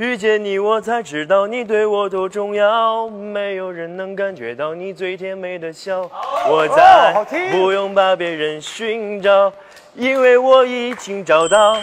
遇见你我才知道你对我多重要，没有人能感觉到你最甜美的笑。我在，不用把别人寻找，因为我已经找到。